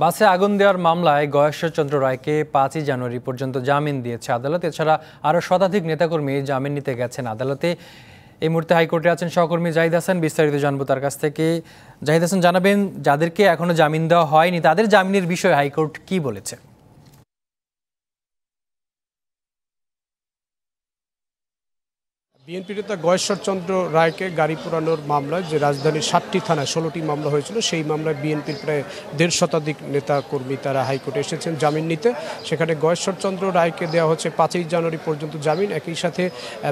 বাসে আগুন দেওয়ার মামলায় গয়েশ্বরচন্দ্র রায়কে পাঁচই জানুয়ারি পর্যন্ত জামিন দিয়েছে আদালত। এছাড়া আরও শতাধিক নেতাকর্মী জামিন নিতে গেছেন আদালতে। এই মুহূর্তে হাইকোর্টে আছেন সহকর্মী জাহিদ হাসান, বিস্তারিত জানব তার কাছ থেকে। জাহিদ হাসান, জানাবেন, যাদেরকে এখনও জামিন দেওয়া হয়নি, তাদের জামিনের বিষয়ে হাইকোর্ট কি বলেছে? বিএনপি নেতা গয়েশ্বরচন্দ্র রায়কে গাড়ি পোড়ানোর মামলায় যে রাজধানীর সাতটি থানায় ষোলোটি মামলা হয়েছিল, সেই মামলায় বিএনপির প্রায় দেড় শতাধিক নেতা কর্মী তারা হাইকোর্টে এসেছেন জামিন নিতে। সেখানে গয়েশ্বরচন্দ্র রায়কে দেওয়া হচ্ছে পাঁচই জানুয়ারি পর্যন্ত জামিন। একই সাথে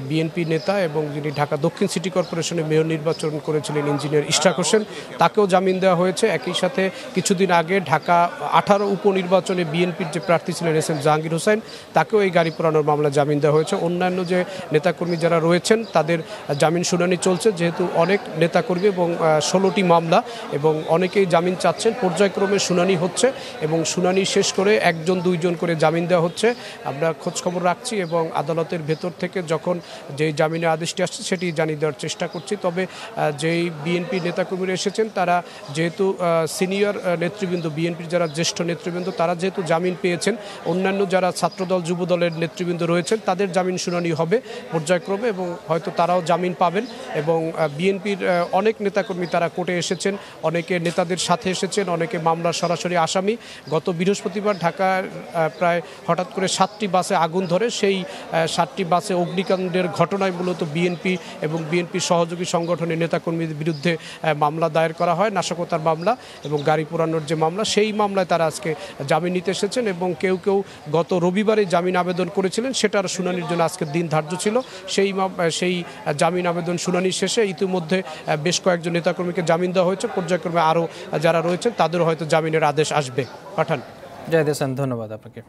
বিএনপি নেতা এবং যিনি ঢাকা দক্ষিণ সিটি কর্পোরেশনে মেয়র নির্বাচন করেছিলেন ইঞ্জিনিয়ার ইশরাক হোসেন, তাকেও জামিন দেওয়া হয়েছে। একই সাথে, কিছুদিন আগে ঢাকা আঠারো উপনির্বাচনে বিএনপির যে প্রার্থী ছিলেন এস এম জাহাঙ্গীর হোসেন, তাকেও এই গাড়ি পোড়ানোর মামলা জামিন দেওয়া হয়েছে। অন্যান্য যে নেতাকর্মী যারা রয়েছেন তাদের জামিন শুনানি চলছে, যেহেতু অনেক নেতাকর্মী এবং ষোলোটি মামলা এবং অনেকেই জামিন চাচ্ছেন, পর্যায়ক্রমে শুনানি হচ্ছে এবং শুনানি শেষ করে একজন, দুইজন করে জামিন দেওয়া হচ্ছে। আমরা খোঁজখবর রাখছি এবং আদালতের ভেতর থেকে যখন যেই জামিনের আদেশটি আসছে, সেটি জানিয়ে দেওয়ার চেষ্টা করছি। তবে যেই বিএনপি নেতাকর্মীরা এসেছেন, তারা যেহেতু সিনিয়র নেতৃবৃন্দ, বিএনপির যারা জ্যেষ্ঠ নেতৃবৃন্দ, তারা যেহেতু জামিন পেয়েছেন, অন্যান্য যারা ছাত্রদল, যুবদলের নেতৃবৃন্দ রয়েছেন, তাদের জামিন শুনানি হবে পর্যায়ক্রমে এবং হয়তো তারাও জামিন পাবেন এবং বিএনপির অনেক নেতাকর্মী তারা কোর্টে এসেছেন, অনেকে নেতাদের সাথে এসেছেন, অনেকে মামলার সরাসরি আসামি। গত বৃহস্পতিবার ঢাকার প্রায় হঠাৎ করে সাতটি বাসে আগুন ধরে। সেই সাতটি বাসে অগ্নিকাণ্ডের ঘটনায় মূলত বিএনপি এবং বিএনপির সহযোগী সংগঠনের নেতাকর্মীদের বিরুদ্ধে মামলা দায়ের করা হয়, নাশকতার মামলা এবং গাড়ি পোড়ানোর যে মামলা, সেই মামলায় তারা আজকে জামিন নিতে এসেছেন এবং কেউ কেউ গত রবিবারে জামিন আবেদন করেছিলেন, সেটার শুনানির জন্য আজকের দিন ধার্য ছিল। সেই সেই জামিন আবেদন শুনানি শেষে ইতিমধ্যে বেশ কয়েকজন নেতাকর্মীকে জামিন দেওয়া হয়েছে। পর্যায়ক্রমে আরও যারা রয়েছেন, তাদেরও হয়তো জামিনের আদেশ আসবে। পাঠান। জয় হাসান ধন্যবাদ আপনাকে।